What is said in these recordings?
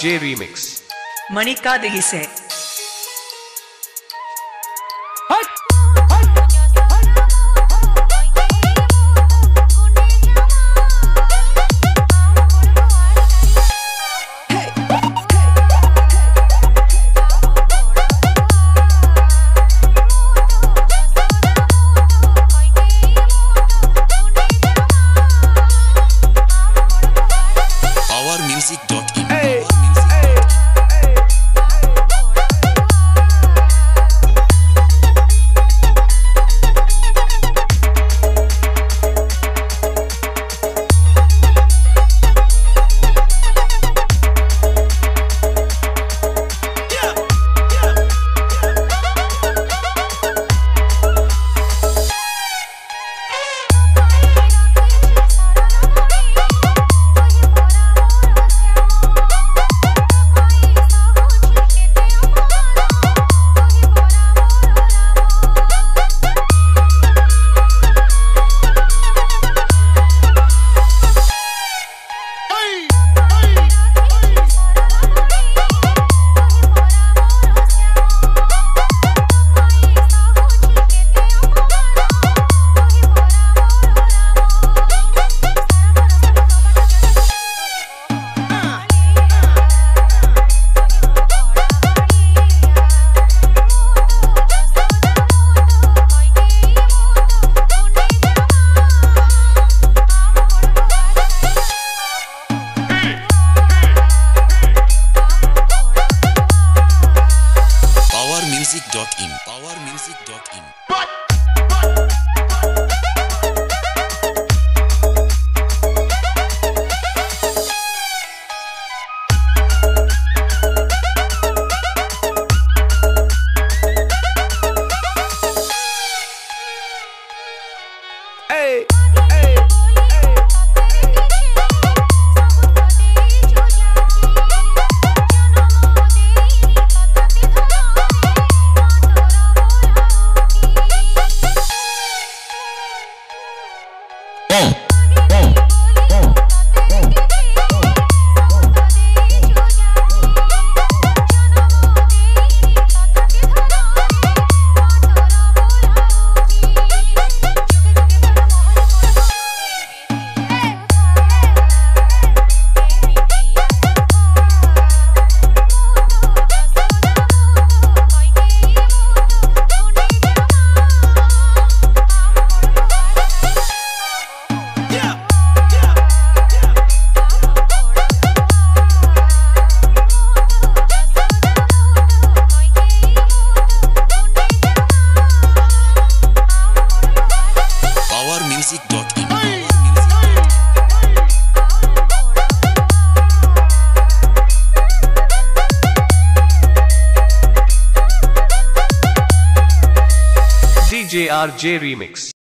जे remix Manika Delhi से। J Remix.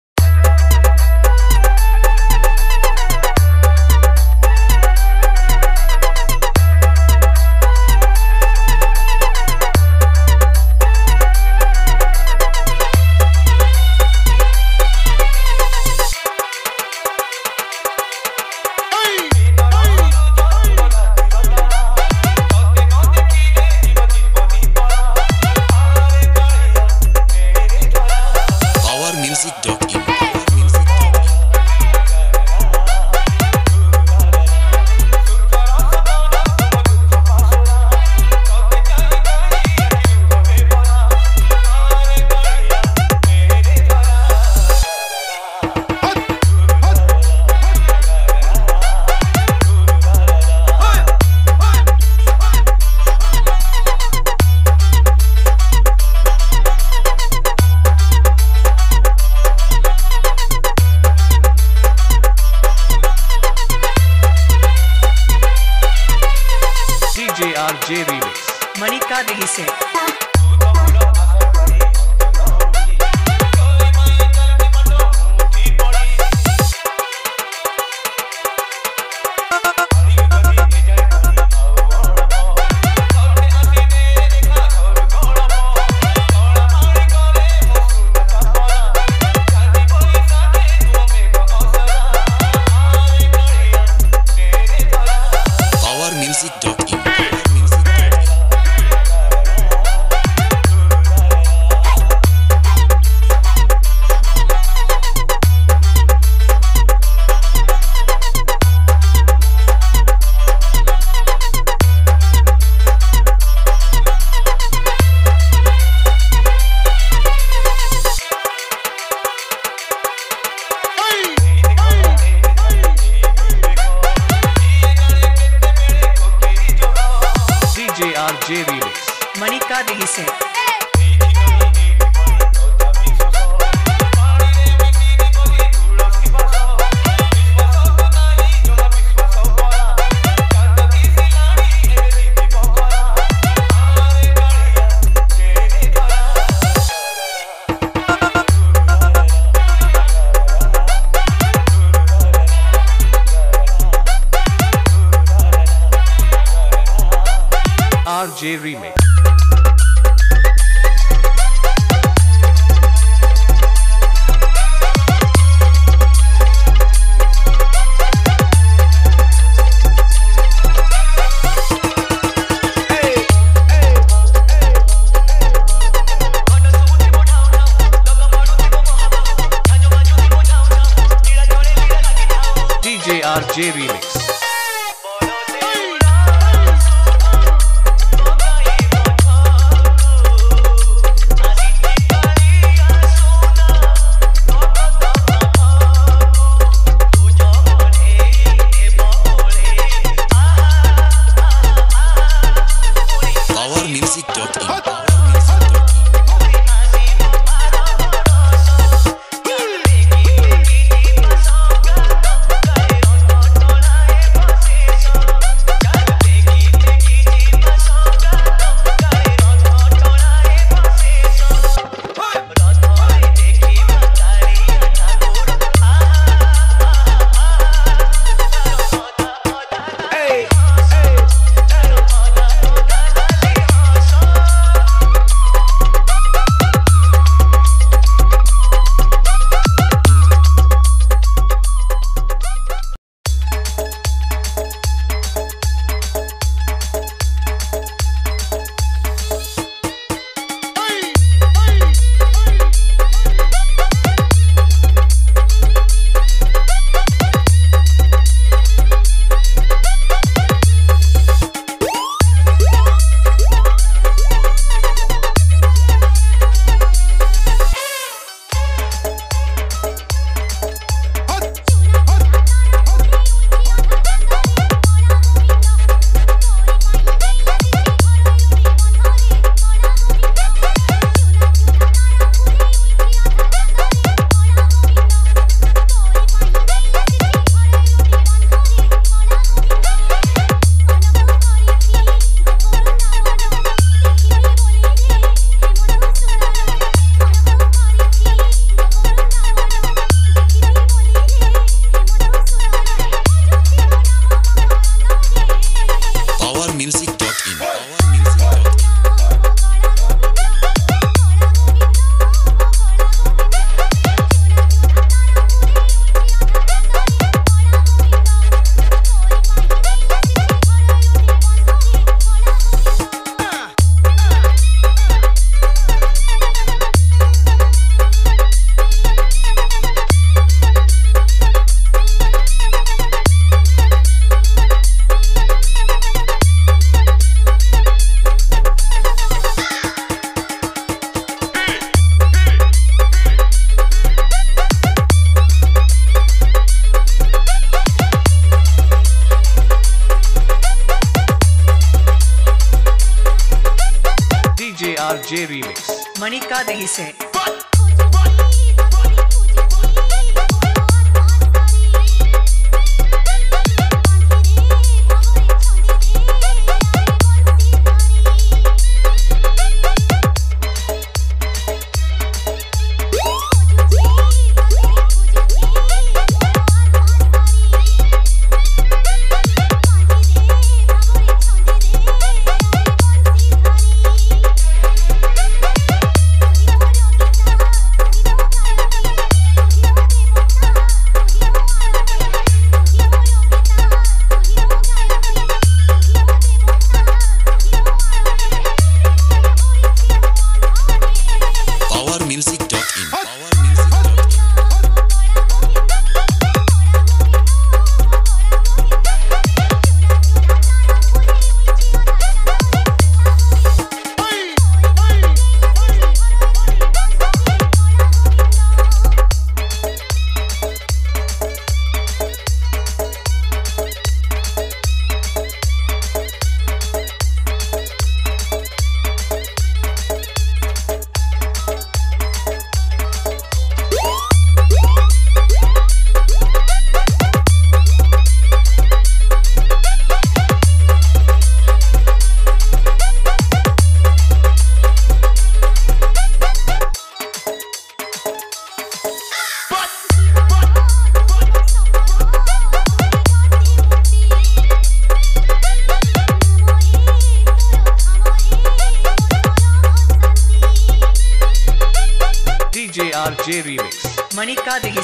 RJ Remix. Manika दही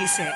मणिका दही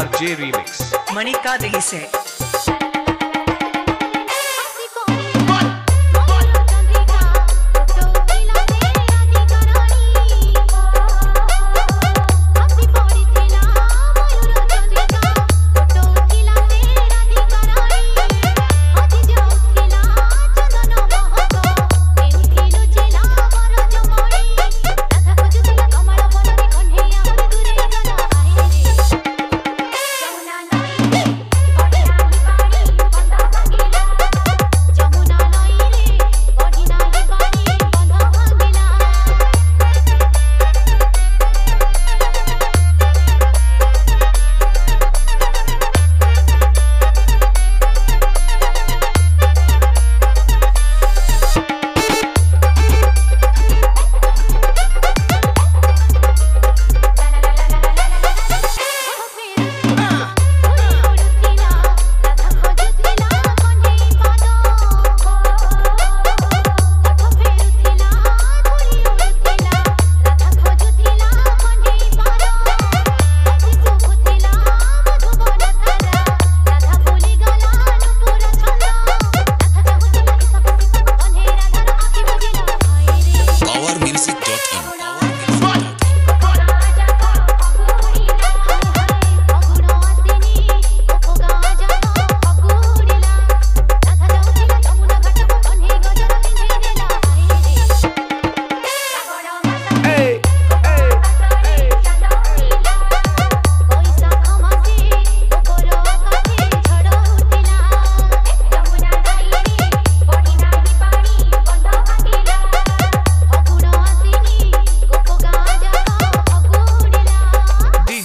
RJ Remix. मणिका दही से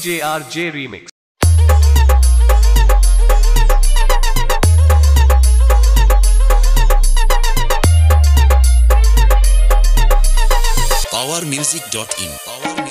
DJ R J remix power music dot in power